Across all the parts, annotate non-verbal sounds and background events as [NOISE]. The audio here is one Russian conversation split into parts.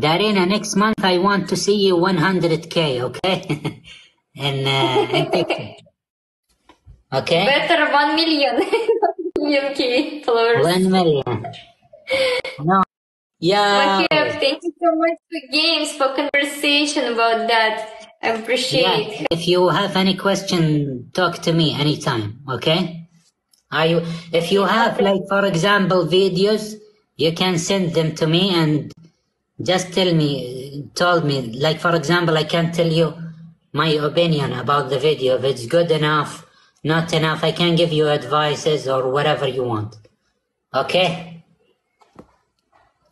Darina, next month I want to see you 100k, okay? [LAUGHS] and, uh. Okay? Better 1 million. [LAUGHS] million K followers. 1 million. No. Yeah. Okay, thank you so much for games, for conversation about that. I appreciate Yeah, if you have any question, talk to me anytime, okay? Are you, if you have, like, for example, videos, you can send them to me and just tell me, told me, like, for example, I can tell you my opinion about the video. If it's good enough, not enough, I can give you advices or whatever you want. Okay?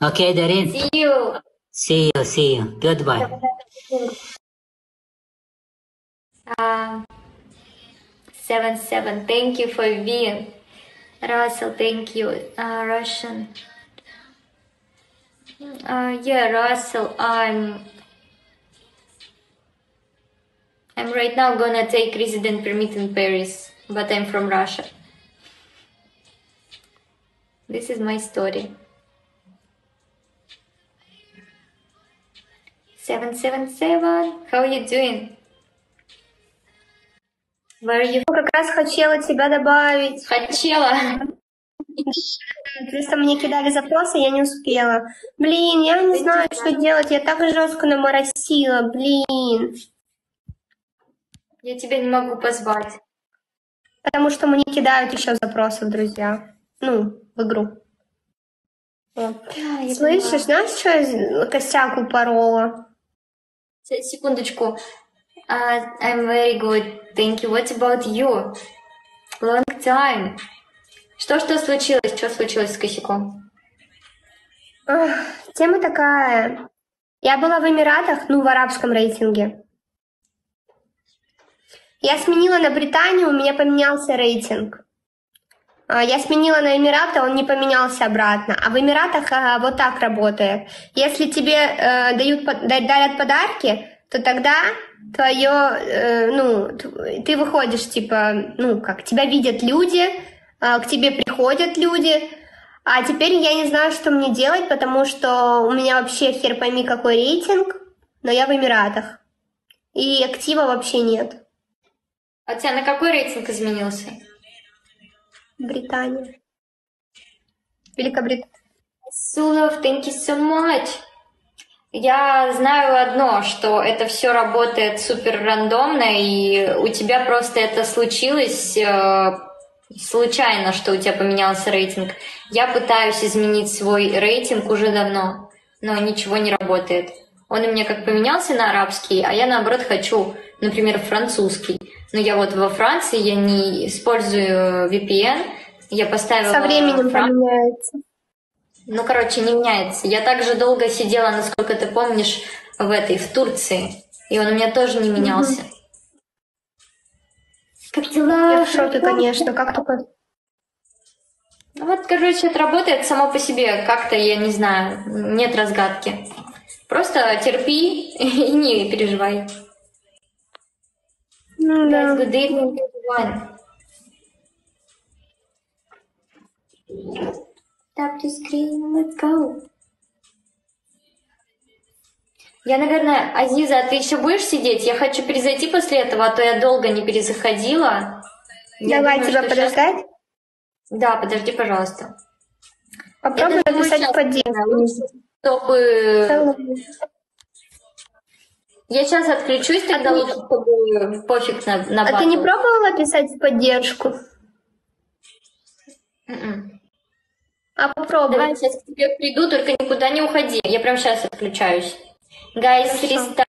Okay, Dareen? See you. See you, see you. Goodbye. Uh, seven seven. Thank you for being. Russell, thank you. Uh, Russian. Uh, yeah, Russell. I'm. I'm right now gonna take resident permit in Paris, but I'm from Russia. This is my story. Seven seven seven. How are you doing? Where are you? Как раз хотела тебя добавить. Хотела. [LAUGHS] Просто мне кидали запросы, я не успела. Блин, я не знаю, что делать. Я так жестко наморосила, блин. Я тебя не могу позвать. Потому что мне кидают еще запросов, друзья. Ну, в игру. Вот. Да, Слышишь, знаешь, что я костяк упорола? Секундочку. Uh, I'm very good. Thank you. What about you? Long time. Что, что случилось? Что случилось с косяком? Ах, Тема такая. Я была в Эмиратах, ну, в арабском рейтинге. Я сменила на Британию, у меня поменялся рейтинг. А, Я сменила на Эмираты, он не поменялся обратно. А в Эмиратах а, вот так работает. Если тебе э, дают, дарят подарки, то тогда твое, э, ну, ты выходишь, типа, ну, как, тебя видят люди, к тебе приходят люди, а теперь я не знаю, что мне делать, потому что у меня вообще хер пойми какой рейтинг, но я в Эмиратах. И актива вообще нет. А тебя на какой рейтинг изменился? Британия. Великобритания. Сулов, thank you so much. Я знаю одно, что это все работает супер рандомно, и у тебя просто это случилось э, случайно, что у тебя поменялся рейтинг. Я пытаюсь изменить свой рейтинг уже давно, но ничего не работает. Он у меня как поменялся на арабский, а я наоборот хочу, например, французский. Но я вот во Франции, я не использую VPN, я поставила... Со временем Фран- поменяется. ну, короче, не меняется. Я также долго сидела, насколько ты помнишь, в этой, в Турции. И он у меня тоже не менялся. Как дела? Я в шоке, конечно, как только... Ну вот, короче, это работает само по себе. Как-то, я не знаю, нет разгадки. Просто терпи и не переживай. Ну, да. Good evening, everyone. Tap to screen, let's go. Я, наверное, Азиза, а ты еще будешь сидеть? Я хочу перезайти после этого, а то я долго не перезаходила. Я Давай думаю, тебя подождать. Да, подожди, пожалуйста. Попробуй Я написать поддержку. Чтобы... Я сейчас отключусь, тогда лучше, чтобы пофиг на, на А ты не батл. пробовала писать в поддержку? Мгм. А попробуй. Давай сейчас к тебе приду, только никуда не уходи. Я прям сейчас отключаюсь. Guys, please